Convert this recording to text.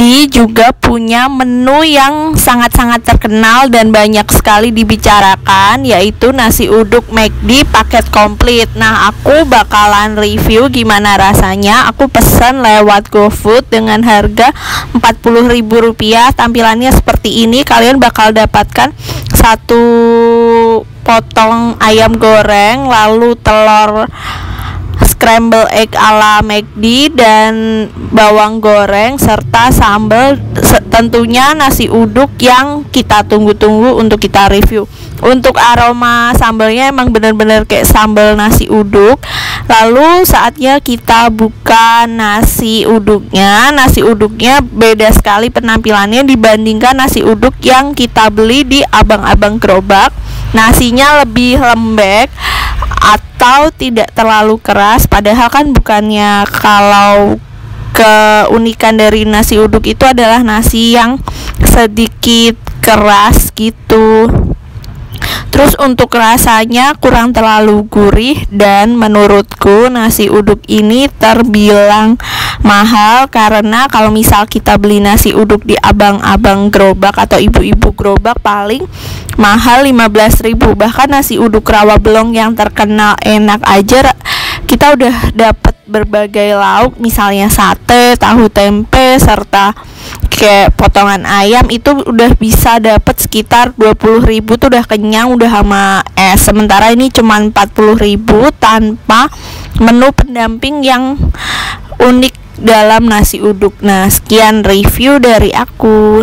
McD juga punya menu yang sangat-sangat terkenal dan banyak sekali dibicarakan yaitu nasi uduk McD paket komplit. Nah, aku bakalan review gimana rasanya. Aku pesan lewat GoFood dengan harga Rp40.000. Tampilannya seperti ini. Kalian bakal dapatkan satu potong ayam goreng lalu telur scramble egg ala McD dan bawang goreng serta sambal tentunya nasi uduk yang kita tunggu-tunggu untuk kita review. Untuk aroma sambalnya emang bener-bener kayak sambal nasi uduk. Lalu saatnya kita buka nasi uduknya. Nasi uduknya beda sekali penampilannya dibandingkan nasi uduk yang kita beli di abang-abang gerobak. Nasinya lebih lembek atau tidak terlalu keras padahal kan bukannya kalau keunikan dari nasi uduk itu adalah nasi yang sedikit keras gitu. Terus untuk rasanya kurang terlalu gurih dan menurutku nasi uduk ini terbilang mahal karena kalau misal kita beli nasi uduk di abang-abang gerobak atau ibu-ibu gerobak paling mahal 15.000 bahkan nasi uduk rawa belong yang terkenal enak aja kita udah dapat berbagai lauk misalnya sate, tahu tempe serta kayak potongan ayam itu udah bisa dapat sekitar 20.000 tuh udah kenyang udah sama es. Sementara ini cuma 40.000 tanpa menu pendamping yang unik dalam nasi uduk. Nah sekian review dari aku